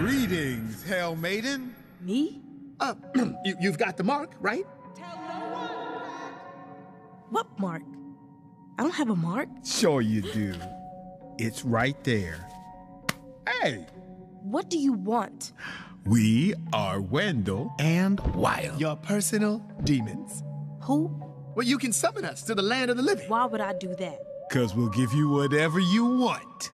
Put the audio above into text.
Greetings, Hell Maiden. Me? Uh, you, you've got the mark, right? Tell no one. What mark? I don't have a mark. Sure you do. It's right there. Hey, What do you want? we are Wendell and Wild. Your personal demons. Who? Well, you can summon us to the land of the living. Why would I do that? Cause we'll give you whatever you want.